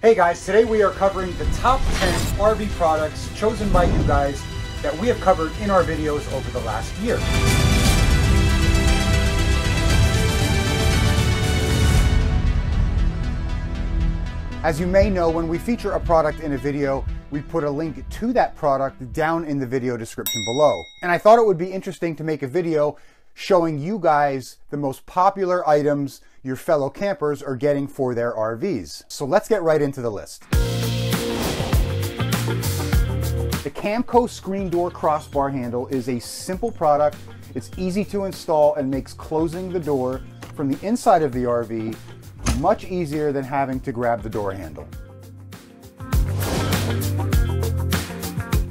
Hey guys, today we are covering the top 10 RV products chosen by you guys that we have covered in our videos over the last year. As you may know, when we feature a product in a video, we put a link to that product down in the video description below. And I thought it would be interesting to make a video showing you guys the most popular items your fellow campers are getting for their RVs. So let's get right into the list. The Camco screen door crossbar handle is a simple product. It's easy to install and makes closing the door from the inside of the RV much easier than having to grab the door handle.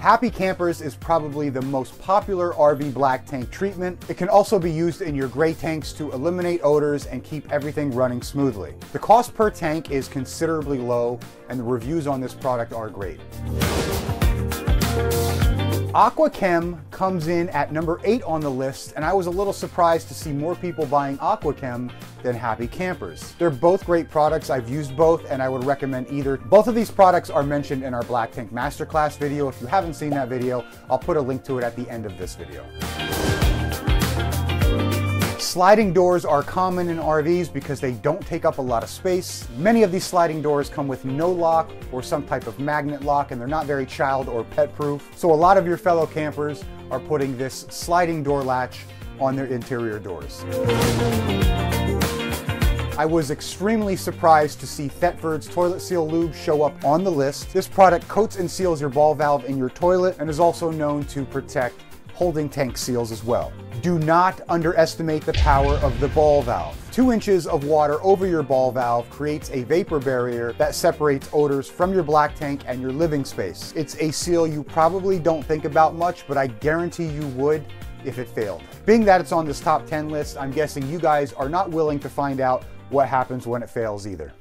Happy Campers is probably the most popular RV black tank treatment. It can also be used in your gray tanks to eliminate odors and keep everything running smoothly. The cost per tank is considerably low and the reviews on this product are great. AquaChem comes in at number eight on the list, and I was a little surprised to see more people buying AquaChem than Happy Campers. They're both great products. I've used both, and I would recommend either. Both of these products are mentioned in our Black Tank Masterclass video. If you haven't seen that video, I'll put a link to it at the end of this video. Sliding doors are common in RVs because they don't take up a lot of space. Many of these sliding doors come with no lock or some type of magnet lock and they're not very child or pet proof. So a lot of your fellow campers are putting this sliding door latch on their interior doors. I was extremely surprised to see Thetford's Toilet Seal Lube show up on the list. This product coats and seals your ball valve in your toilet and is also known to protect holding tank seals as well. Do not underestimate the power of the ball valve. Two inches of water over your ball valve creates a vapor barrier that separates odors from your black tank and your living space. It's a seal you probably don't think about much, but I guarantee you would if it failed. Being that it's on this top 10 list, I'm guessing you guys are not willing to find out what happens when it fails either.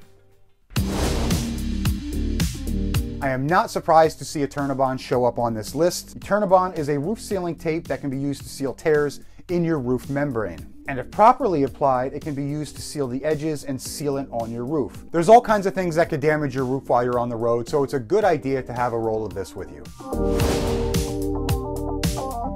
I am not surprised to see a Eternabond show up on this list. Eternabond is a roof sealing tape that can be used to seal tears in your roof membrane. And if properly applied, it can be used to seal the edges and sealant on your roof. There's all kinds of things that could damage your roof while you're on the road, so it's a good idea to have a roll of this with you.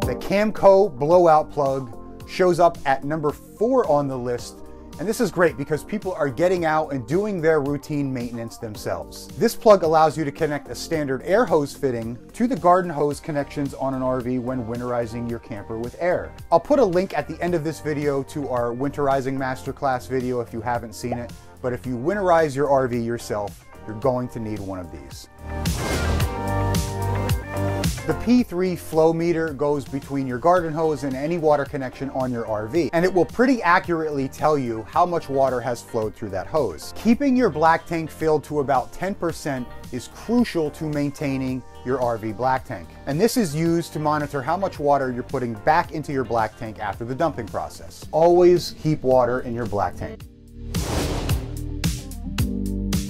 The Camco blowout plug shows up at number four on the list and this is great because people are getting out and doing their routine maintenance themselves. This plug allows you to connect a standard air hose fitting to the garden hose connections on an RV when winterizing your camper with air. I'll put a link at the end of this video to our winterizing masterclass video if you haven't seen it. But if you winterize your RV yourself, you're going to need one of these. The P3 flow meter goes between your garden hose and any water connection on your RV, and it will pretty accurately tell you how much water has flowed through that hose. Keeping your black tank filled to about 10% is crucial to maintaining your RV black tank. And this is used to monitor how much water you're putting back into your black tank after the dumping process. Always keep water in your black tank.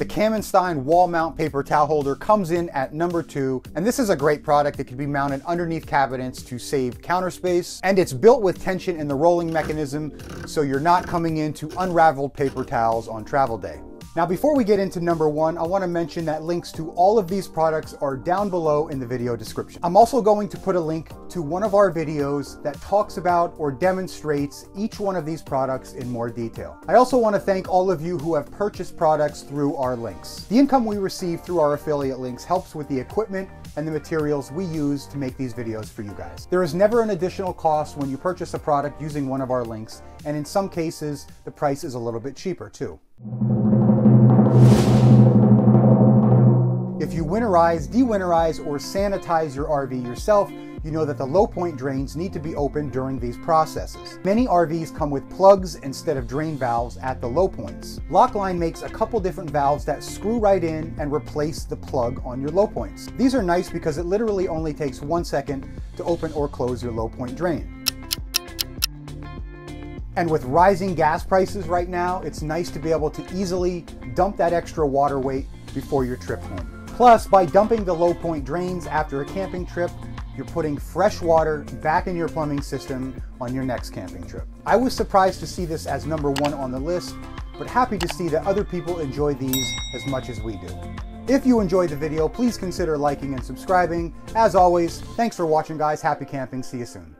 The Kamenstein wall mount paper towel holder comes in at number two, and this is a great product. that can be mounted underneath cabinets to save counter space, and it's built with tension in the rolling mechanism, so you're not coming into unraveled paper towels on travel day. Now before we get into number one, I wanna mention that links to all of these products are down below in the video description. I'm also going to put a link to one of our videos that talks about or demonstrates each one of these products in more detail. I also wanna thank all of you who have purchased products through our links. The income we receive through our affiliate links helps with the equipment and the materials we use to make these videos for you guys. There is never an additional cost when you purchase a product using one of our links, and in some cases, the price is a little bit cheaper too. If you winterize, dewinterize, or sanitize your RV yourself, you know that the low point drains need to be opened during these processes. Many RVs come with plugs instead of drain valves at the low points. Loc-Line makes a couple different valves that screw right in and replace the plug on your low points. These are nice because it literally only takes one second to open or close your low point drain. And with rising gas prices right now, it's nice to be able to easily dump that extra water weight before your trip home. Plus, by dumping the low point drains after a camping trip, you're putting fresh water back in your plumbing system on your next camping trip. I was surprised to see this as number one on the list, but happy to see that other people enjoy these as much as we do. If you enjoyed the video, please consider liking and subscribing. As always, thanks for watching guys, happy camping, see you soon.